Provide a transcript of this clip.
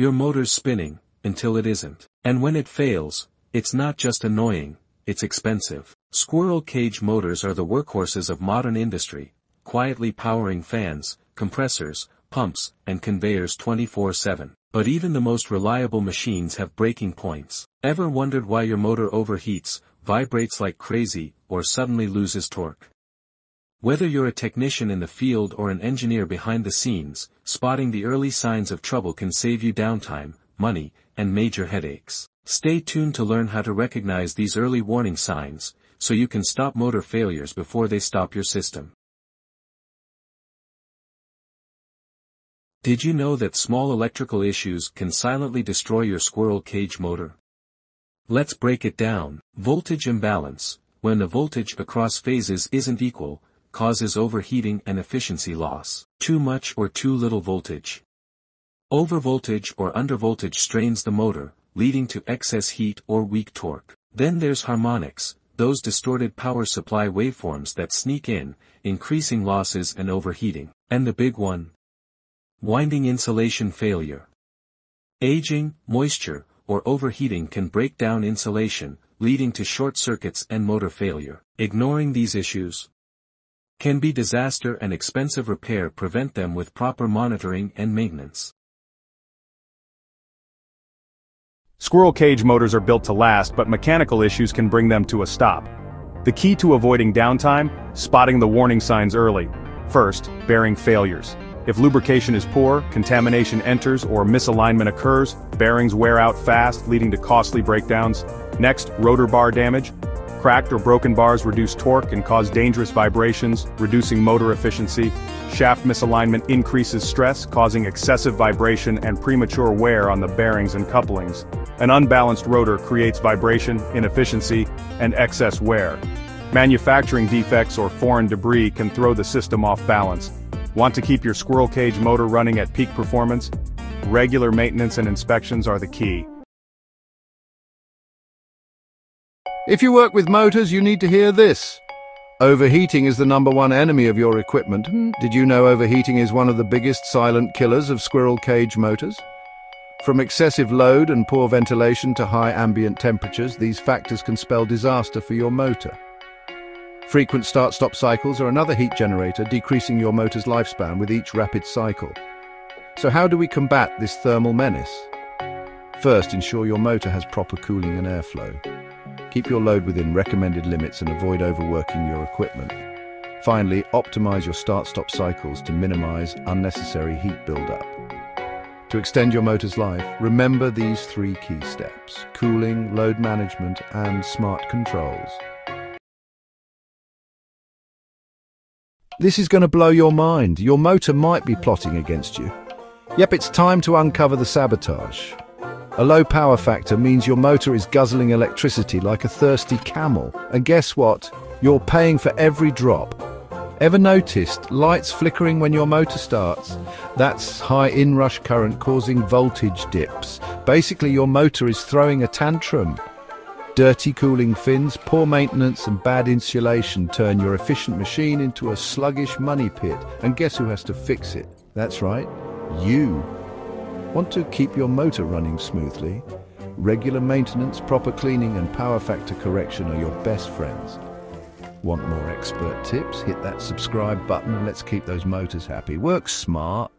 Your motor's spinning, until it isn't. And when it fails, it's not just annoying, it's expensive. Squirrel cage motors are the workhorses of modern industry, quietly powering fans, compressors, pumps, and conveyors 24-7. But even the most reliable machines have breaking points. Ever wondered why your motor overheats, vibrates like crazy, or suddenly loses torque? Whether you're a technician in the field or an engineer behind the scenes, spotting the early signs of trouble can save you downtime, money, and major headaches. Stay tuned to learn how to recognize these early warning signs, so you can stop motor failures before they stop your system. Did you know that small electrical issues can silently destroy your squirrel cage motor? Let's break it down. Voltage imbalance, when the voltage across phases isn't equal, causes overheating and efficiency loss. Too much or too little voltage. Overvoltage or undervoltage strains the motor, leading to excess heat or weak torque. Then there's harmonics, those distorted power supply waveforms that sneak in, increasing losses and overheating. And the big one? Winding insulation failure. Aging, moisture, or overheating can break down insulation, leading to short circuits and motor failure. Ignoring these issues can be disaster and expensive repair prevent them with proper monitoring and maintenance. Squirrel cage motors are built to last but mechanical issues can bring them to a stop. The key to avoiding downtime, spotting the warning signs early. First, bearing failures. If lubrication is poor, contamination enters or misalignment occurs, bearings wear out fast leading to costly breakdowns. Next, rotor bar damage. Cracked or broken bars reduce torque and cause dangerous vibrations, reducing motor efficiency. Shaft misalignment increases stress, causing excessive vibration and premature wear on the bearings and couplings. An unbalanced rotor creates vibration, inefficiency, and excess wear. Manufacturing defects or foreign debris can throw the system off balance. Want to keep your squirrel cage motor running at peak performance? Regular maintenance and inspections are the key. If you work with motors, you need to hear this. Overheating is the number one enemy of your equipment. Hmm, Did you know overheating is one of the biggest silent killers of squirrel cage motors? From excessive load and poor ventilation to high ambient temperatures, these factors can spell disaster for your motor. Frequent start-stop cycles are another heat generator, decreasing your motor's lifespan with each rapid cycle. So how do we combat this thermal menace? First, ensure your motor has proper cooling and airflow. Keep your load within recommended limits and avoid overworking your equipment. Finally, optimize your start-stop cycles to minimize unnecessary heat buildup. To extend your motor's life, remember these three key steps, cooling, load management, and smart controls. This is going to blow your mind. Your motor might be plotting against you. Yep, it's time to uncover the sabotage. A low power factor means your motor is guzzling electricity like a thirsty camel. And guess what? You're paying for every drop. Ever noticed lights flickering when your motor starts? That's high inrush current causing voltage dips. Basically, your motor is throwing a tantrum. Dirty cooling fins, poor maintenance and bad insulation turn your efficient machine into a sluggish money pit. And guess who has to fix it? That's right, you. Want to keep your motor running smoothly? Regular maintenance, proper cleaning and power factor correction are your best friends. Want more expert tips? Hit that subscribe button and let's keep those motors happy. Work smart.